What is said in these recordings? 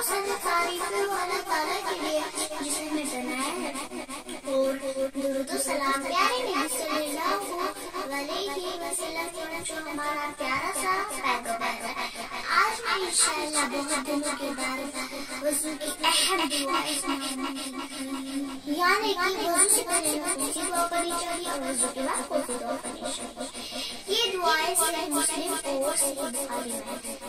हसन तारीफ़ वाला ताला के लिए जिसे मैं बनाया है और दुरुद सलाम प्यारे नबी सल्लल्लाहु अलैहि वसल्लम पर जो हमारा प्यारा सा पैगंबर है आज मैं इंशाल्लाह बहुत दिनों के बाद वज़ू की अहम दुआ यानी कि वज़ू से पहले वज़ू दुआ करनी चाहिए और वज़ू के बाद कोई दुआ करनी चाहिए ये दुआएँ सिर्फ़ मुस्लिम और सिर्फ़ बुखारी में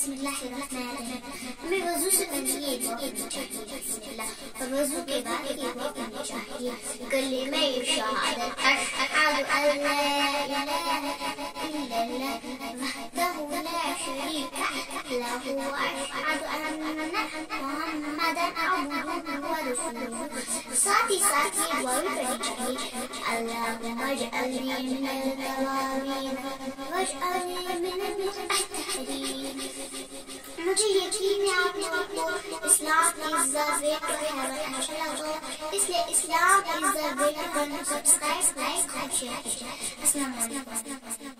रजीम बिस्मिल्लाहिर रहमानिर रहीम हमें वजू से पहले ये दुआ करनी चाहिए बिस्मिल्लाह और वजू के बाद ये दुआ करनी चाहिए कलिमे शहादत अशहदु अल्ला इलाहा इल्लल्लाह वहदहु ला शरीका लहु व अशहदु अन्ना मुहम्मदन अब्दुहु व रसूलुहु साथ ही साथ ये दुआ भी मुझे यकीन है आप लोगों को इस्लाम की इज्जत वेट करना अच्छा लगा इसलिए इस्लाम की इज्जत वेट करना सब्सक्राइब लाइक और शेयर कीजिए अस्सलाम वालेकुम